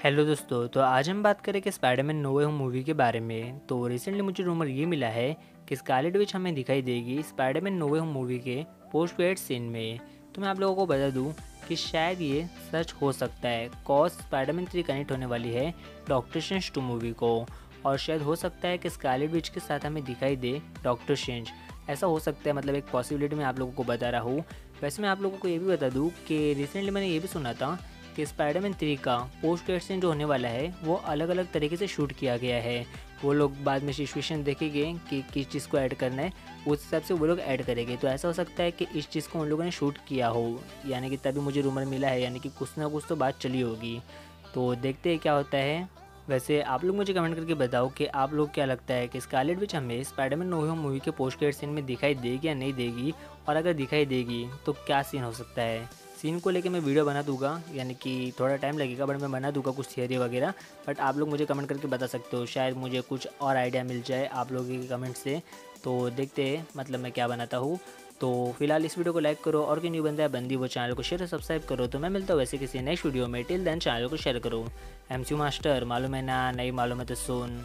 Hello दोस्तों तो आज हम बात करेंगे स्पाइडरमैन नोवे होम मूवी के बारे में। तो रिसेंटली मुझे रूमर ये मिला है कि स्कारलेट विच हमें दिखाई देगी Spider-Man no way home movie के पोस्ट क्रेडिट सीन में। तो मैं आप लोगों को बता दूँ कि शायद ये सच हो सकता है। कॉज स्पाइडरमैन थ्री कनेक्ट होने वाली है डॉक्टर शेंज टू मूवी को। और शायद हो सकता है कि स्कारलेट विच के साथ हमें दिखाई दे डॉक्टर शेंज ऐसा हो सकता है मतलब एक पॉसिबिलिटी मैं आप लोगों को बता रहा हूँ। वैसे मैं आप लोगों को ये भी बता दूँ कि रिसेंटली मैंने ये भी सुना था कि स्पाइडरमैन थ्री का पोस्ट क्रेडिट सीन जो होने वाला है, वो अलग अलग तरीके से शूट किया गया है। वो लोग बाद में सिचुएशन देखेंगे कि किस चीज़ को ऐड करना है। उस हिसाब से वो लोग ऐड करेंगे। तो ऐसा हो सकता है कि इस चीज़ को उन लोगों ने शूट किया हो। यानी कि तभी मुझे रूमर मिला है, यानी कि कुछ ना कुछ तो बात चली होगी। तो देखते हैं क्या होता है। वैसे आप लोग मुझे कमेंट करके बताओ कि आप लोग क्या लगता है कि स्कारलेट विच हमें स्पाइडरमैन नो होम मूवी के पोस्ट क्रेडिट सीन में दिखाई देगी या नहीं देगी? और अगर दिखाई देगी तो क्या सीन हो सकता है? सीन को लेके मैं वीडियो बना दूँगा, यानी कि थोड़ा टाइम लगेगा बट मैं बना दूँगा कुछ थियरी वगैरह। बट आप लोग मुझे कमेंट करके बता सकते हो, शायद मुझे कुछ और आइडिया मिल जाए आप लोगों के कमेंट से। तो देखते हैं मतलब मैं क्या बनाता हूँ। तो फ़िलहाल इस वीडियो को लाइक करो, और क्यों नहीं बनता है, बंदी, वो चैनल को शेयर सब्सक्राइब करो। तो मैं मिलता हूँ वैसे किसी नेक्स्ट वीडियो में। टिल देन चैनल को शेयर करो। एमसीयू मास्टर मालूम है ना, नहीं मालूम है तो सुन।